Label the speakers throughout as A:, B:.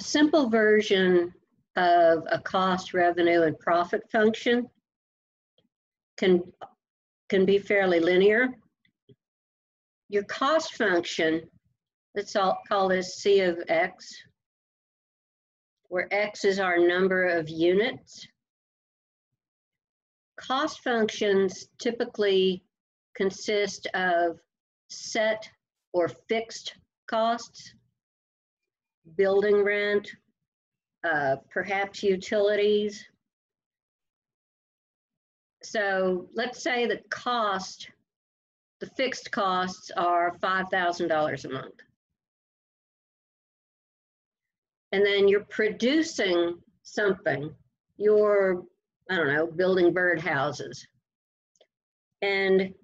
A: simple version of a cost, revenue, and profit function can, can be fairly linear. Your cost function, let's all call this C of X, where X is our number of units. Cost functions typically consist of set or fixed costs, building rent, uh, perhaps utilities. So let's say the cost, the fixed costs are $5,000 a month. And then you're producing something. You're, I don't know, building birdhouses. And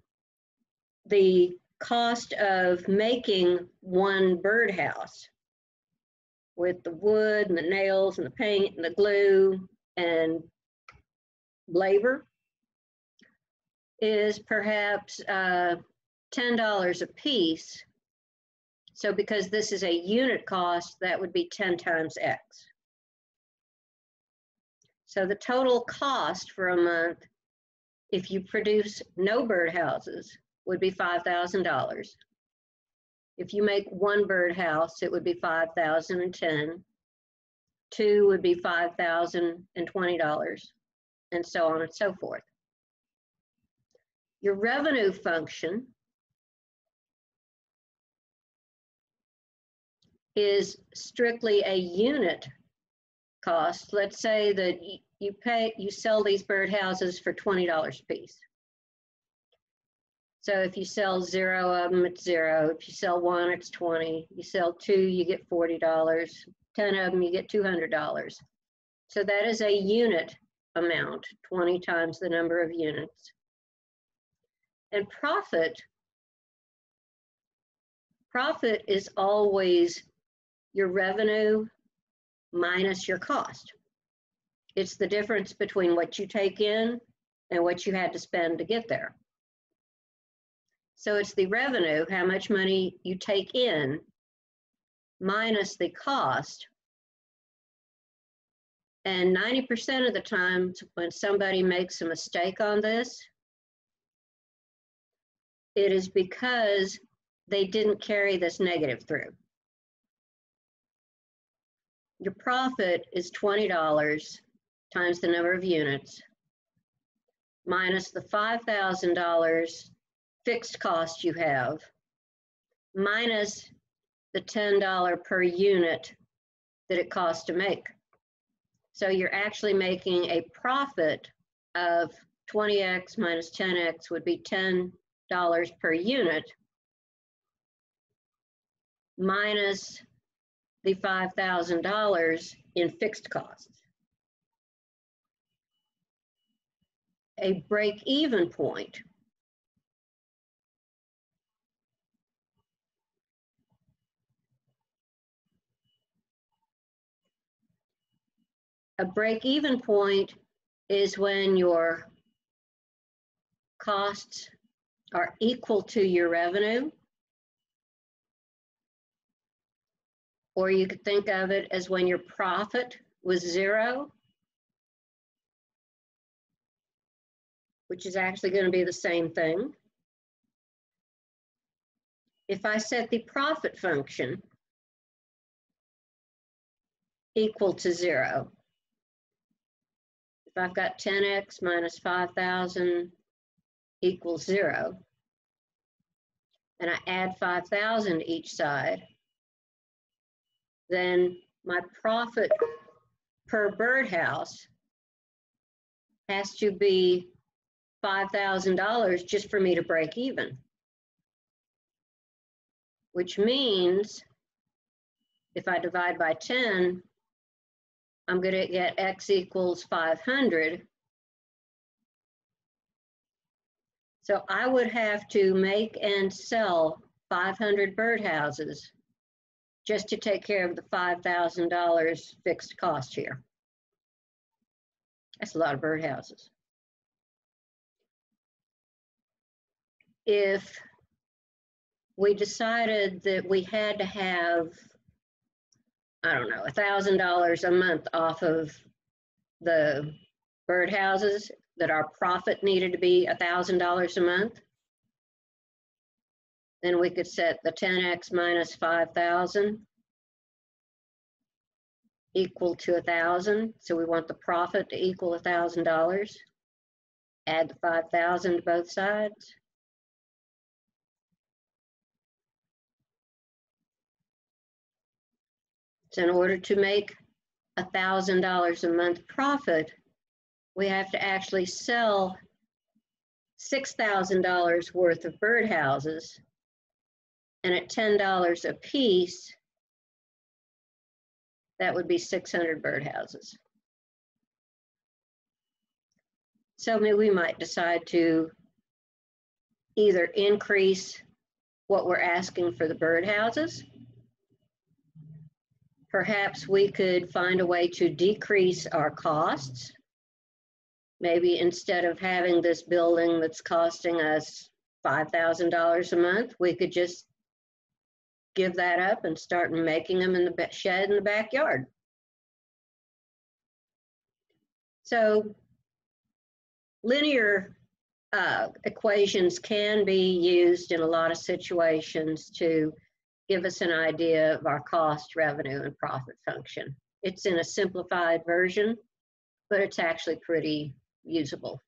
A: the cost of making one birdhouse with the wood and the nails and the paint and the glue and labor is perhaps uh, $10 a piece. So because this is a unit cost, that would be 10 times X. So the total cost for a month, if you produce no birdhouses, would be $5,000. If you make one birdhouse, it would be 5,010. Two would be $5,020, and so on and so forth. Your revenue function is strictly a unit cost. Let's say that you pay, you sell these birdhouses for $20 a piece. So if you sell zero of them, it's zero. If you sell one, it's 20. You sell two, you get $40. 10 of them, you get $200. So that is a unit amount, 20 times the number of units. And profit, profit is always your revenue minus your cost. It's the difference between what you take in and what you had to spend to get there. So it's the revenue, how much money you take in, minus the cost. And 90% of the time, when somebody makes a mistake on this, it is because they didn't carry this negative through. Your profit is $20 times the number of units minus the $5,000 fixed cost you have minus the $10 per unit that it costs to make. So you're actually making a profit of 20x minus 10x would be $10 per unit minus the $5,000 in fixed costs. A break-even point a break-even point is when your costs are equal to your revenue. Or you could think of it as when your profit was zero, which is actually going to be the same thing. If I set the profit function equal to zero, if I've got 10x minus 5,000 equals zero, and I add 5,000 to each side, then my profit per birdhouse has to be $5,000 just for me to break even. Which means if I divide by 10, I'm going to get x equals 500. So I would have to make and sell 500 birdhouses just to take care of the $5,000 fixed cost here. That's a lot of birdhouses. If we decided that we had to have I don't know, a thousand dollars a month off of the birdhouses, that our profit needed to be a thousand dollars a month. Then we could set the ten X minus five thousand equal to a thousand, so we want the profit to equal a thousand dollars. Add the five thousand to both sides. So in order to make a thousand dollars a month profit, we have to actually sell six thousand dollars worth of birdhouses. And at ten dollars a piece, that would be six hundred birdhouses. So maybe we might decide to either increase what we're asking for the birdhouses. Perhaps we could find a way to decrease our costs. Maybe instead of having this building that's costing us $5,000 a month, we could just give that up and start making them in the shed in the backyard. So linear uh, equations can be used in a lot of situations to give us an idea of our cost, revenue, and profit function. It's in a simplified version, but it's actually pretty usable.